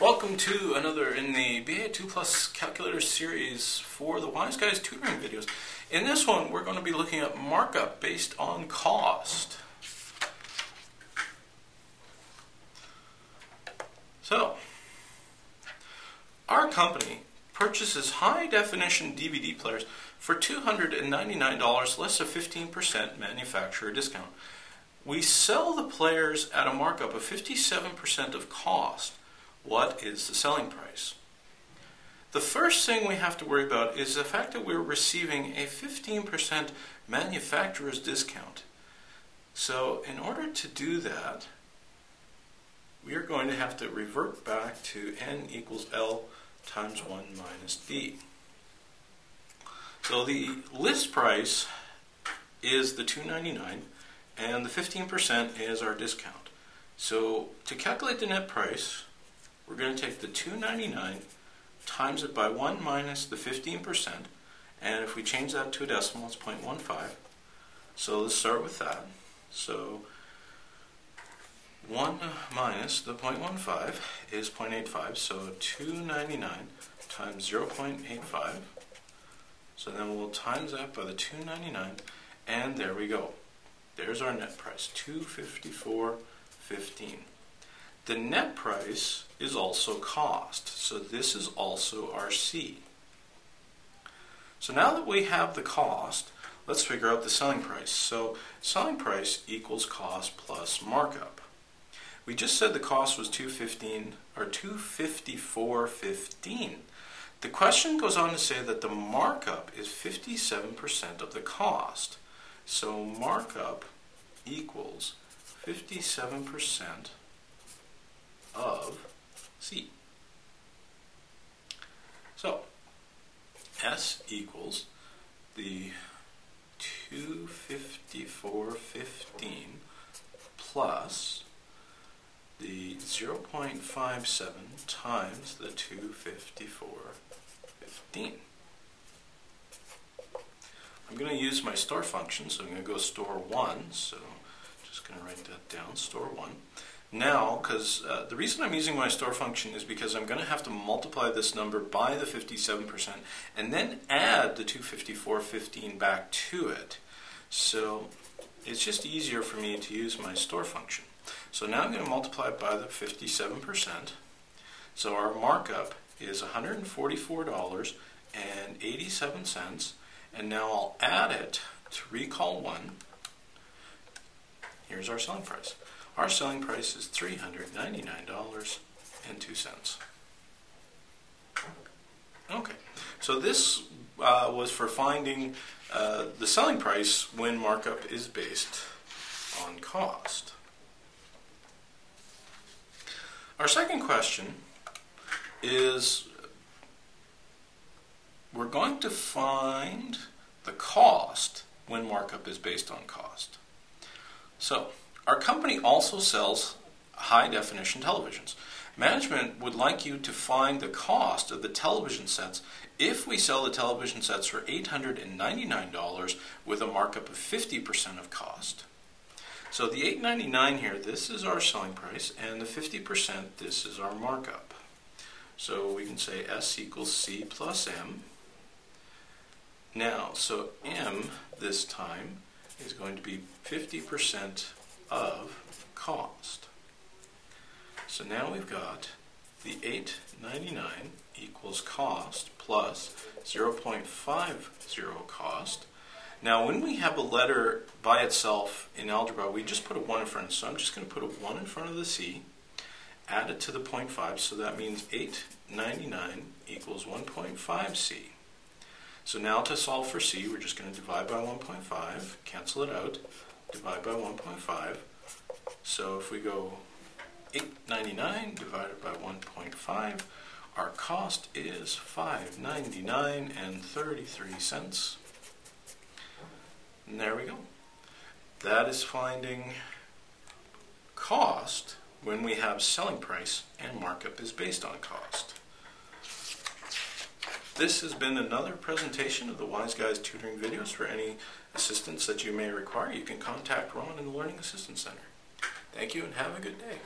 Welcome to another in the BA II Plus calculator series for the Wise Guys tutoring videos. In this one, we're going to be looking at markup based on cost. So, our company purchases high definition DVD players for $299 less a 15% manufacturer discount. We sell the players at a markup of 57% of cost what is the selling price? The first thing we have to worry about is the fact that we're receiving a 15% manufacturer's discount. So in order to do that, we are going to have to revert back to n equals L times 1 minus D. So the list price is the 299 and the 15% is our discount. So to calculate the net price, we're going to take the 299 times it by 1 minus the 15%, and if we change that to a decimal, it's 0.15. So let's start with that. So 1 minus the 0.15 is 0.85, so 299 times 0.85. So then we'll times that by the 299, and there we go. There's our net price, 254.15. The net price is also cost. So this is also our C. So now that we have the cost, let's figure out the selling price. So selling price equals cost plus markup. We just said the cost was 215 or 254.15. The question goes on to say that the markup is 57% of the cost. So markup equals 57% of C. So, S equals the 254.15 plus the 0.57 times the 254.15. I'm going to use my store function, so I'm going to go store 1, so just going to write that down, store 1 now, because uh, the reason I'm using my store function is because I'm going to have to multiply this number by the 57% and then add the 254.15 back to it. So it's just easier for me to use my store function. So now I'm going to multiply it by the 57%. So our markup is $144.87 and now I'll add it to recall 1. Here's our selling price. Our selling price is $399.02. Okay, so this uh, was for finding uh, the selling price when markup is based on cost. Our second question is we're going to find the cost when markup is based on cost. So our company also sells high definition televisions. Management would like you to find the cost of the television sets if we sell the television sets for $899 with a markup of 50% of cost. So the $899 here, this is our selling price, and the 50%, this is our markup. So we can say S equals C plus M. Now, so M this time is going to be 50% of cost. So now we've got the 899 equals cost plus 0.50 cost. Now when we have a letter by itself in algebra, we just put a 1 in front. So I'm just going to put a 1 in front of the C, add it to the 0.5, so that means 899 equals 1.5C. So now to solve for C, we're just going to divide by 1.5, cancel it out, divide by 1.5. So if we go 899 divided by 1.5, our cost is 599 and 33 cents. And there we go. That is finding cost when we have selling price and markup is based on cost. This has been another presentation of the Wise Guys tutoring videos. For any assistance that you may require, you can contact Ron in the Learning Assistance Center. Thank you and have a good day.